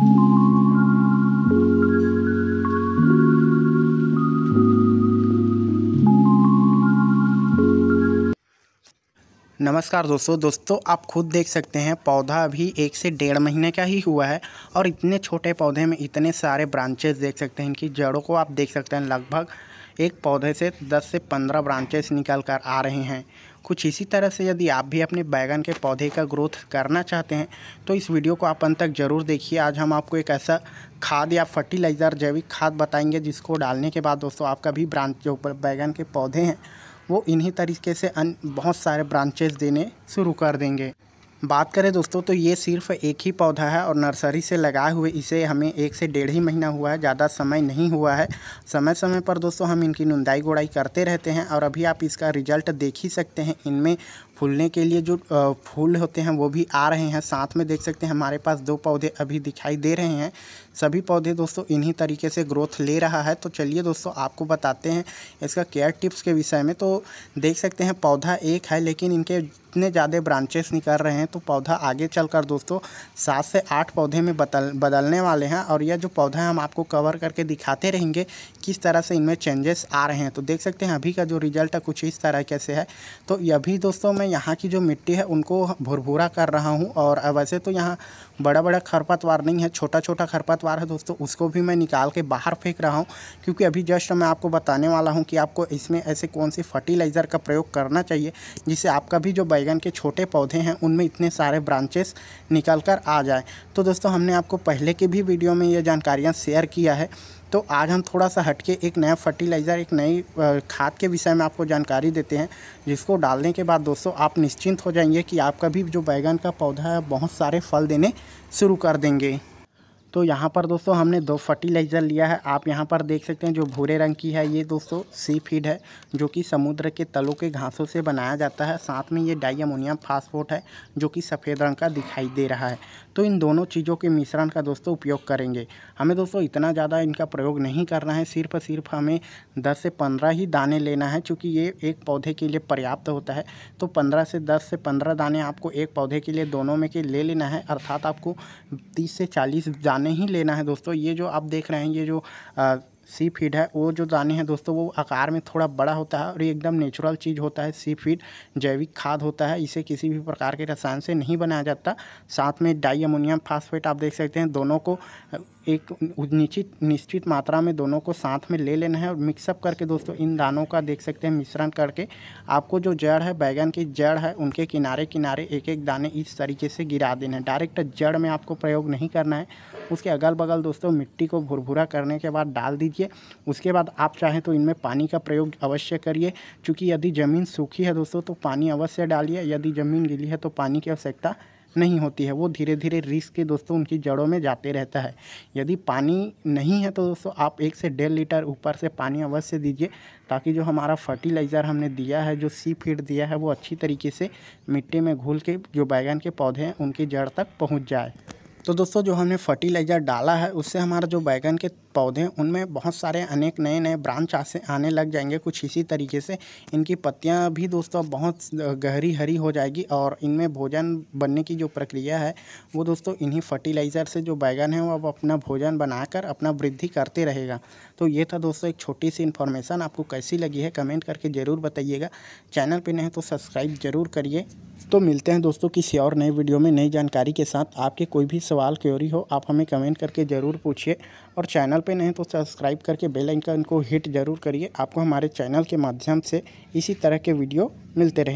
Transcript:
नमस्कार दोस्तों दोस्तों, आप खुद देख सकते हैं, पौधा अभी एक से डेढ़ महीने का ही हुआ है और इतने छोटे पौधे में इतने सारे ब्रांचेस देख सकते हैं, इनकी जड़ों को आप देख सकते हैं, लगभग एक पौधे से 10 से 15 ब्रांचेस निकल कर आ रहे हैं। कुछ इसी तरह से यदि आप भी अपने बैगन के पौधे का ग्रोथ करना चाहते हैं तो इस वीडियो को आप अंत तक ज़रूर देखिए। आज हम आपको एक ऐसा खाद या फर्टिलाइज़र जैविक खाद बताएँगे, जिसको डालने के बाद दोस्तों आपका भी ब्रांच, जो बैगन के पौधे हैं, वो इन्हीं तरीके से अन, बहुत सारे ब्रांचेस देने शुरू कर देंगे। बात करें दोस्तों तो ये सिर्फ़ एक ही पौधा है और नर्सरी से लगाए हुए इसे हमें एक से डेढ़ ही महीना हुआ है, ज़्यादा समय नहीं हुआ है। समय समय पर दोस्तों, हम इनकी नुंदाई गोड़ाई करते रहते हैं और अभी आप इसका रिज़ल्ट देख ही सकते हैं। इनमें फूलने के लिए जो फूल होते हैं वो भी आ रहे हैं। साथ में देख सकते हैं हमारे पास दो पौधे अभी दिखाई दे रहे हैं। सभी पौधे दोस्तों इन्हीं तरीके से ग्रोथ ले रहा है। तो चलिए दोस्तों आपको बताते हैं इसका केयर टिप्स के विषय में। तो देख सकते हैं पौधा एक है, लेकिन इनके इतने ज़्यादा ब्रांचेस निकल रहे हैं तो पौधा आगे चलकर दोस्तों सात से आठ पौधे में बदल बदलने वाले हैं। और यह जो पौधा है, हम आपको कवर करके दिखाते रहेंगे किस तरह से इनमें चेंजेस आ रहे हैं। तो देख सकते हैं अभी का जो रिज़ल्ट है, कुछ इस तरह कैसे है। तो अभी दोस्तों मैं यहाँ की जो मिट्टी है उनको भुरभुरा कर रहा हूँ। और वैसे तो यहाँ बड़ा बड़ा खरपतवार नहीं है छोटा छोटा खरपतवार है दोस्तों, उसको भी मैं निकाल के बाहर फेंक रहा हूँ, क्योंकि अभी जस्ट मैं आपको बताने वाला हूँ कि आपको इसमें ऐसे कौन से फर्टिलाइज़र का प्रयोग करना चाहिए, जिससे आपका भी जो बैगन के छोटे पौधे हैं, उनमें इतने सारे ब्रांचेस निकल कर आ जाए। तो दोस्तों, हमने आपको पहले के भी वीडियो में ये जानकारियाँ शेयर किया है तो आज हम थोड़ा सा हटके एक नया फर्टिलाइज़र एक नई खाद के विषय में आपको जानकारी देते हैं, जिसको डालने के बाद दोस्तों आप निश्चिंत हो जाएँगे कि आपका भी जो बैगन का पौधा है, बहुत सारे फल देने शुरू कर देंगे। तो यहाँ पर दोस्तों हमने दो फर्टिलाइज़र लिया है। आप यहाँ पर देख सकते हैं जो भूरे रंग की है, ये दोस्तों सी फ़ीड है, जो कि समुद्र के तलों के घासों से बनाया जाता है। साथ में ये डाई अमोनियम फास्फोट है, जो कि सफ़ेद रंग का दिखाई दे रहा है। तो इन दोनों चीज़ों के मिश्रण का दोस्तों उपयोग करेंगे। हमें दोस्तों इतना ज़्यादा इनका प्रयोग नहीं करना है, सिर्फ़ सिर्फ़ हमें दस से पंद्रह ही दाने लेना है, चूँकि ये एक पौधे के लिए पर्याप्त होता है। तो पंद्रह से दस से पंद्रह दाने आपको एक पौधे के लिए दोनों में के ले लेना है, अर्थात आपको तीस से चालीस ही लेना है दोस्तों। ये जो आप देख रहे हैं ये जो आ, सी फ़ीड है वो जो दाने हैं दोस्तों वो आकार में थोड़ा बड़ा होता है और ये एकदम नेचुरल चीज़ होता है। सी फ़ीड जैविक खाद होता है इसे किसी भी प्रकार के रसायन से नहीं बनाया जाता। साथ में डाई अमोनियम फास्फेट आप देख सकते हैं दोनों को एक निश्चित निश्चित मात्रा में दोनों को साथ में ले लेना है और मिक्सअप करके दोस्तों इन दानों का देख सकते हैं मिश्रण करके। आपको जो जड़ है, बैगन की जड़ है, उनके किनारे किनारे एक एक दाने इस तरीके से गिरा देना है। डायरेक्ट जड़ में आपको प्रयोग नहीं करना है। उसके अगल बगल दोस्तों मिट्टी को भुरभुरा करने के बाद डाल दीजिए। उसके बाद आप चाहें तो इनमें पानी का प्रयोग अवश्य करिए। चूँकि यदि ज़मीन सूखी है दोस्तों तो पानी अवश्य डालिए। यदि ज़मीन गीली है तो पानी की आवश्यकता नहीं होती है। वो धीरे धीरे रिस्क के दोस्तों उनकी जड़ों में जाते रहता है। यदि पानी नहीं है तो दोस्तों आप एक से डेढ़ लीटर ऊपर से पानी अवश्य दीजिए, ताकि जो हमारा फर्टिलाइज़र हमने दिया है, जो सी फ़ीड दिया है, वो अच्छी तरीके से मिट्टी में घुल के, जो बैगन के पौधे हैं, उनकी जड़ तक पहुँच जाए। तो दोस्तों, जो हमने फर्टिलाइज़र डाला है, उससे हमारा जो बैगन के पौधे हैं, उनमें बहुत सारे अनेक नए नए ब्रांच आने लग जाएँगे। कुछ इसी तरीके से इनकी पत्तियाँ भी दोस्तों बहुत गहरी हरी हो जाएगी और इनमें भोजन बनने की जो प्रक्रिया है, वो दोस्तों इन्हीं फर्टिलाइज़र से जो बैगन है, वो अब अपना भोजन बनाकर अपना वृद्धि करते रहेगा। तो ये था दोस्तों एक छोटी सी इन्फॉर्मेशन आपको कैसी लगी है कमेंट करके ज़रूर बताइएगा। चैनल पर नहीं तो सब्सक्राइब ज़रूर करिए। तो मिलते हैं दोस्तों किसी और नए वीडियो में नई जानकारी के साथ। आपके कोई भी सवाल क्योरी हो, आप हमें कमेंट करके ज़रूर पूछिए। और चैनल पे नहीं तो सब्सक्राइब करके बेल आइकन को हिट ज़रूर करिए। आपको हमारे चैनल के माध्यम से इसी तरह के वीडियो मिलते रहे।